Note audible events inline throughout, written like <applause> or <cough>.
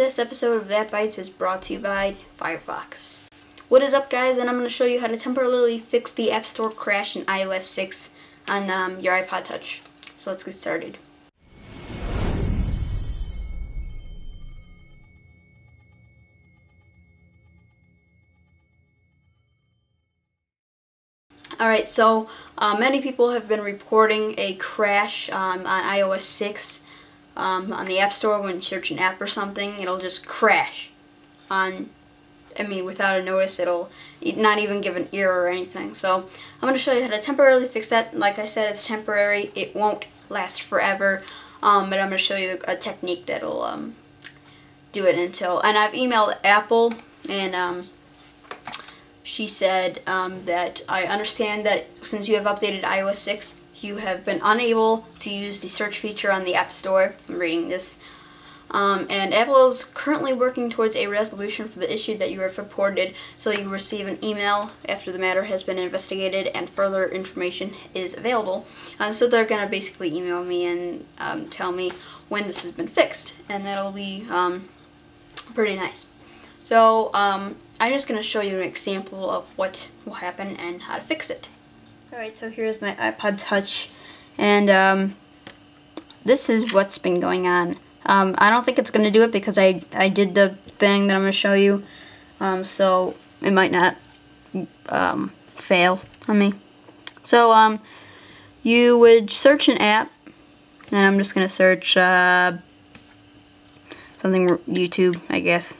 This episode of That Bites is brought to you by Firefox. What is up guys and I'm going to show you how to temporarily fix the App Store crash in iOS 6 on um, your iPod Touch. So let's get started. Alright, so uh, many people have been reporting a crash um, on iOS 6 um, on the App Store when you search an app or something. It'll just crash on, I mean, without a notice. It'll not even give an error or anything. So I'm going to show you how to temporarily fix that. Like I said, it's temporary. It won't last forever. Um, but I'm going to show you a technique that'll um, do it until, and I've emailed Apple and um, she said um, that I understand that since you have updated iOS 6, you have been unable to use the search feature on the App Store. I'm reading this. Um, and Apple is currently working towards a resolution for the issue that you have reported, so you receive an email after the matter has been investigated and further information is available. Uh, so they're going to basically email me and um, tell me when this has been fixed, and that'll be um, pretty nice. So um, I'm just going to show you an example of what will happen and how to fix it. Alright, so here's my iPod Touch, and um, this is what's been going on. Um, I don't think it's going to do it because I, I did the thing that I'm going to show you, um, so it might not um, fail on me. So, um, you would search an app, and I'm just going to search uh, something YouTube, I guess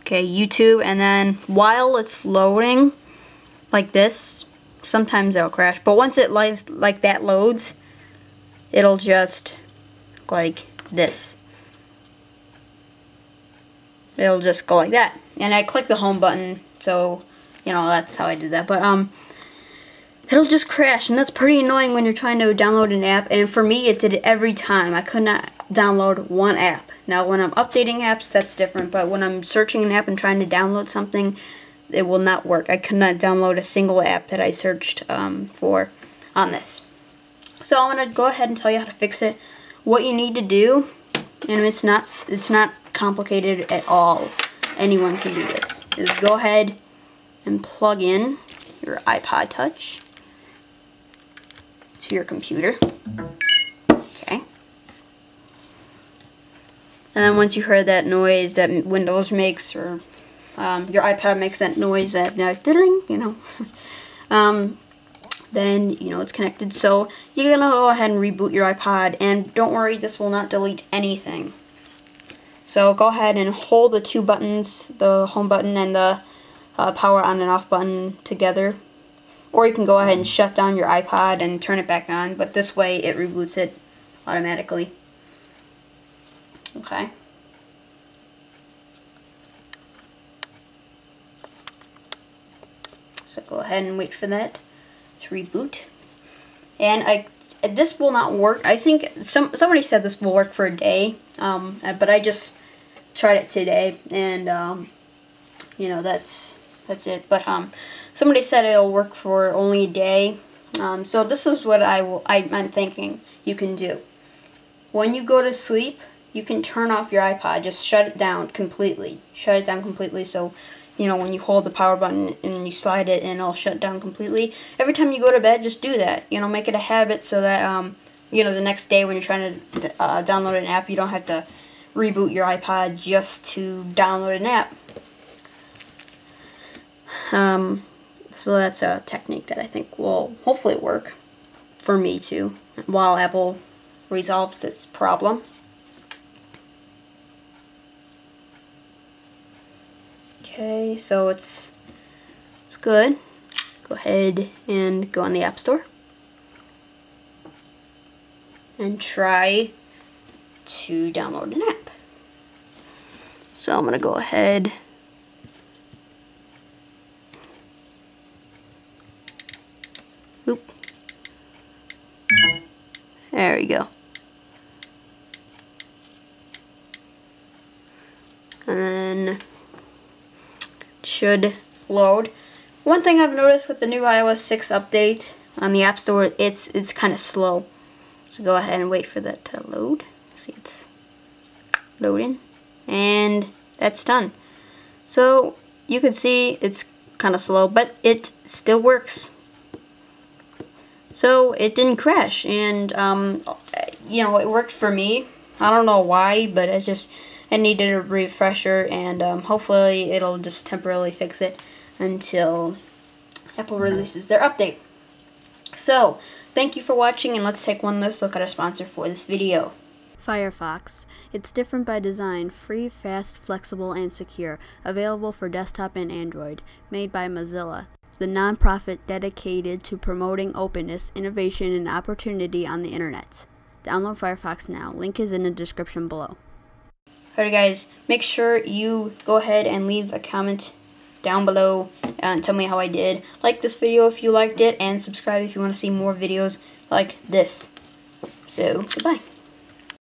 okay YouTube and then while it's loading like this sometimes it'll crash. But once it like, like that loads it'll just like this. It'll just go like that. And I click the home button so you know that's how I did that. But um it'll just crash. And that's pretty annoying when you're trying to download an app. And for me it did it every time. I could not download one app. Now when I'm updating apps, that's different, but when I'm searching an app and trying to download something, it will not work. I cannot download a single app that I searched um, for on this. So I'm going to go ahead and tell you how to fix it. What you need to do, and it's not, it's not complicated at all, anyone can do this, is go ahead and plug in your iPod Touch to your computer. Okay. And then once you heard that noise that Windows makes or um, your iPad makes that noise that like diddling, you know, <laughs> um, then you know it's connected. So you're gonna go ahead and reboot your iPod, and don't worry, this will not delete anything. So go ahead and hold the two buttons, the home button and the uh, power on and off button together. Or you can go ahead and shut down your iPod and turn it back on, but this way it reboots it automatically. Okay. So go ahead and wait for that to reboot. And I this will not work. I think some somebody said this will work for a day, um, but I just tried it today, and um, you know that's that's it. But um, somebody said it'll work for only a day. Um, so this is what I will. I, I'm thinking you can do. When you go to sleep, you can turn off your iPod. Just shut it down completely. Shut it down completely so, you know, when you hold the power button and you slide it and it'll shut down completely. Every time you go to bed, just do that. You know, make it a habit so that, um, you know, the next day when you're trying to uh, download an app, you don't have to reboot your iPod just to download an app. Um, so that's a technique that I think will hopefully work for me too, while Apple resolves this problem. Okay, so it's it's good. Go ahead and go on the App Store and try to download an app. So I'm going to go ahead Oop. There we go. And then should load. One thing I've noticed with the new iOS 6 update on the App Store, it's it's kind of slow. So go ahead and wait for that to load. See, it's loading and that's done so you can see it's kind of slow but it still works so it didn't crash and um, you know it worked for me I don't know why but it just it needed a refresher and um, hopefully it'll just temporarily fix it until Apple releases their update so thank you for watching and let's take one last look at our sponsor for this video Firefox. It's different by design, free, fast, flexible, and secure. Available for desktop and Android. Made by Mozilla, the nonprofit dedicated to promoting openness, innovation, and opportunity on the internet. Download Firefox now. Link is in the description below. Alright guys, make sure you go ahead and leave a comment down below uh, and tell me how I did. Like this video if you liked it and subscribe if you want to see more videos like this. So, goodbye.